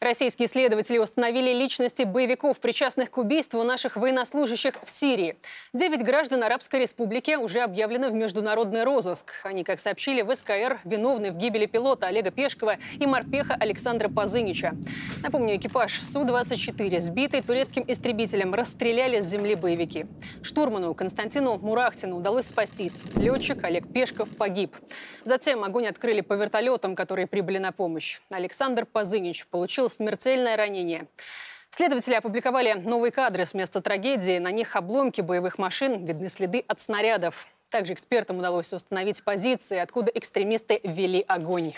Российские следователи установили личности боевиков, причастных к убийству наших военнослужащих в Сирии. Девять граждан Арабской Республики уже объявлены в международный розыск. Они, как сообщили в СКР, виновны в гибели пилота Олега Пешкова и морпеха Александра Пазынича. Напомню, экипаж Су-24, сбитый турецким истребителем, расстреляли с земли боевики. Штурману Константину Мурахтину удалось спастись. Летчик Олег Пешков погиб. Затем огонь открыли по вертолетам, которые прибыли на помощь. Александр Пазынич получил смертельное ранение. Следователи опубликовали новые кадры с места трагедии. На них обломки боевых машин, видны следы от снарядов. Также экспертам удалось установить позиции, откуда экстремисты вели огонь.